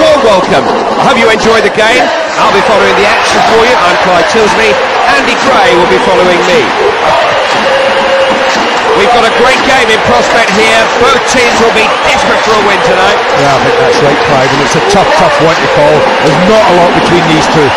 welcome. I hope you enjoy the game. I'll be following the action for you. I'm Clive Tyldesley. Andy Gray will be following me. We've got a great game in prospect here. Both teams will be desperate for a win tonight. Yeah, I think that's right, Clive, and it's a tough, tough one to call. There's not a lot between these two.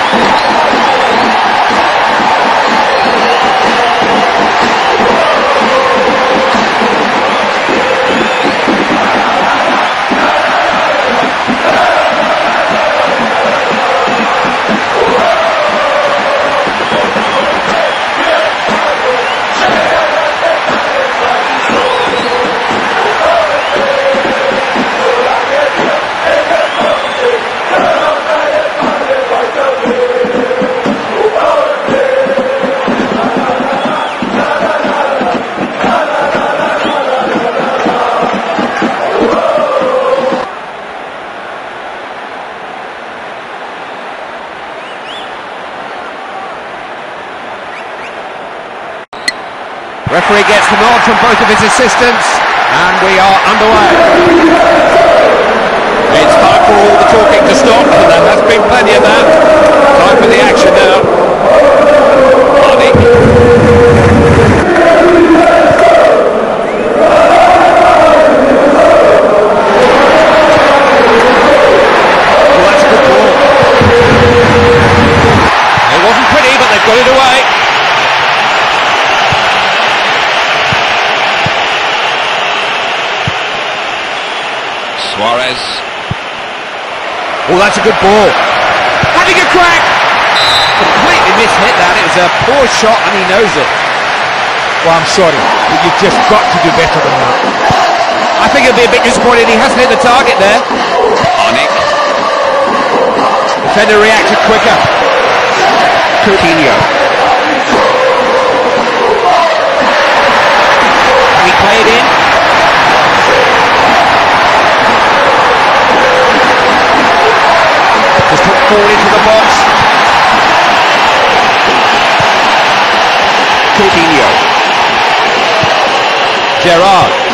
Referee gets the nod from both of his assistants, and we are underway. Oh, that's a good ball. Having a crack. Completely mishit that. It was a poor shot, and he knows it. Well, I'm sorry, but you've just got to do better than that. I think he'll be a bit disappointed he hasn't hit the target there. Arnick. Defender reacted quicker. Coutinho. Can he play it in? Gerrard.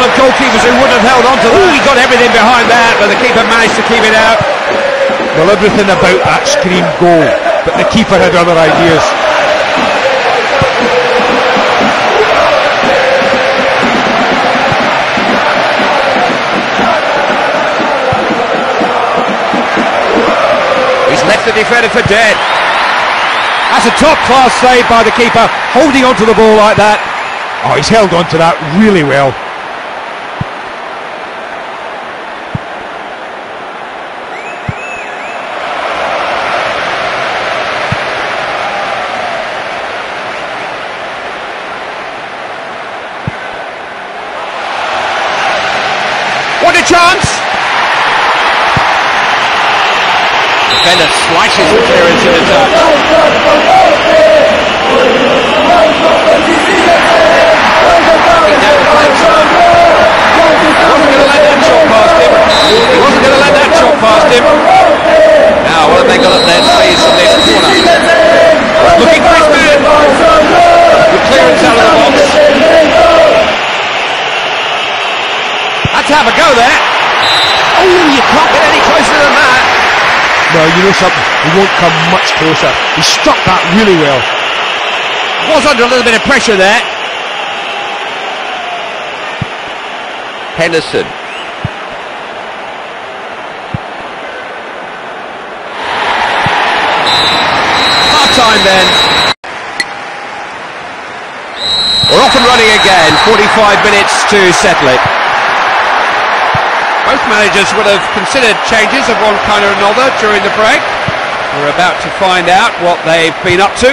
Think of goalkeepers who wouldn't have held on to that. Ooh, he got everything behind that, but the keeper managed to keep it out. Well, everything about that screamed goal, but the keeper had other ideas. He's left the defender for dead. That's a top class save by the keeper, holding onto the ball like that. Oh, he's held on to that really well. What a chance! Slices the clearance the touch. He. Wasn't going to let that shot past him. He wasn't going to let that shot past him. Now, what have they got up their sleeves in this corner? Looking for his man. Good clearance out of the box. To have a go there. Oh, you can't get any closer than that. No, you know something? He won't come much closer. He struck that really well. Was under a little bit of pressure there. Henderson. Half time then. We're off and running again. 45 minutes to settle it. Both managers would have considered changes of one kind or another during the break. We're about to find out what they've been up to.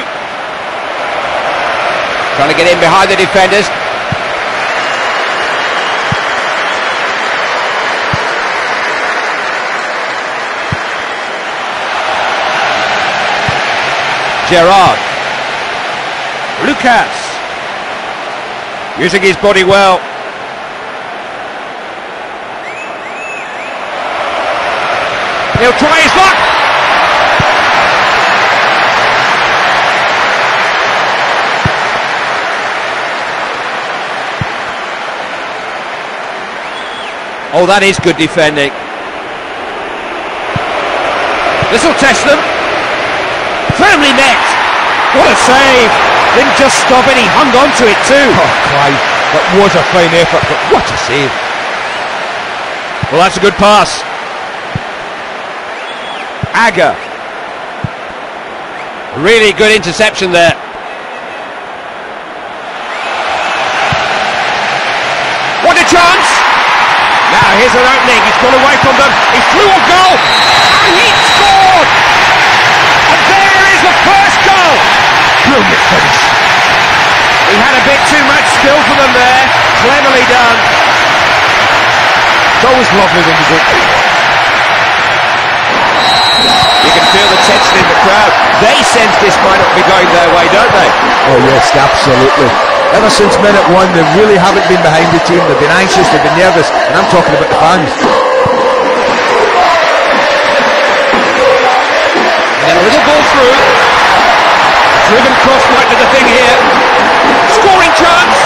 Trying to get in behind the defenders. Gerrard. Lucas. Using his body well. He'll try his luck. Oh, that is good defending. This will test them. Firmly met. What a save. Didn't just stop it, he hung on to it too. Oh, Clive, that was a fine effort, but what a save. Well, that's a good pass. Agger. Really good interception there. What a chance! Now here's an opening. He's gone away from them. He's through a goal. And he scored! And there is the first goal! Brilliant finish. He had a bit too much skill for them there. Cleverly done. It's always lovely when you. You can feel the tension in the crowd. They sense this might not be going their way, don't they? Oh yes, absolutely. Ever since minute one, they really haven't been behind the team. They've been anxious, they've been nervous, and I'm talking about the fans. Then a little ball through. Driven cross right to the thing here. Scoring chance.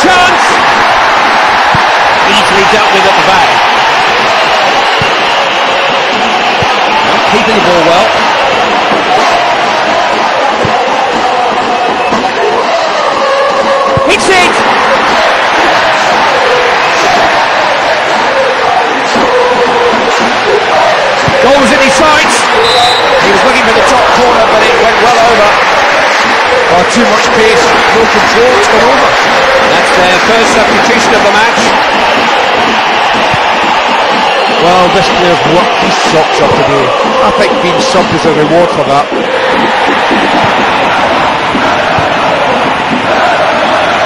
Chance. Easily dealt with at the back. Keeping the ball well. Hits it! Goals in his sights. He was looking for the top corner, but it went well over. Oh, too much pace, no control, it's gone over. That's their first substitution of the match. Well, this player's worked his socks off today. I think being subbed is a reward for that.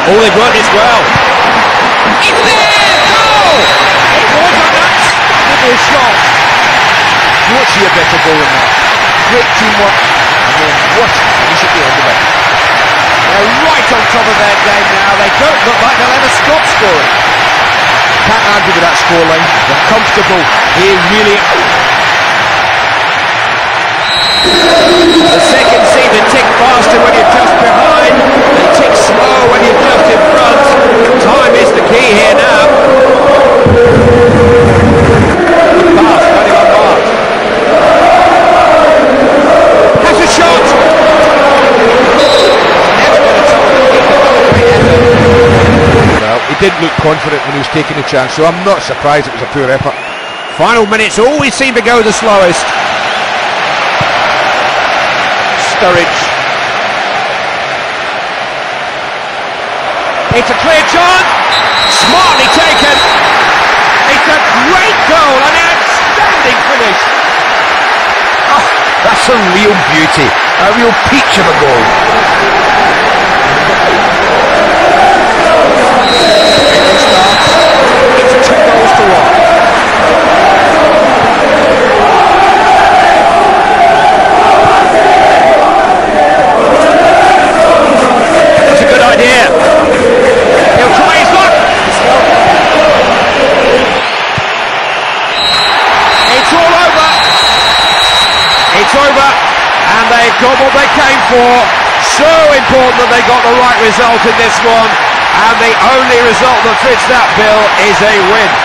Oh, they've worked this well. It's there! Goal! It was an unstoppable shot. You won't see a better goal than that. Great teamwork, and then what a finish at the end of it. They're right on top of their game now. They don't look like they'll ever stop scoring. Can't argue with that scoreline. They're comfortable. They really The seconds seem to tick faster when you're effort. Well, he didn't look confident when he was taking the chance, so I'm not surprised it was a poor effort. Final minutes always seem to go the slowest. Sturridge. It's a clear chance. Smartly taken. It's a great goal, an outstanding finish. Oh, that's a real beauty. A real peach of a goal. Got what they came for. So important that they got the right result in this one. And the only result that fits that bill is a win.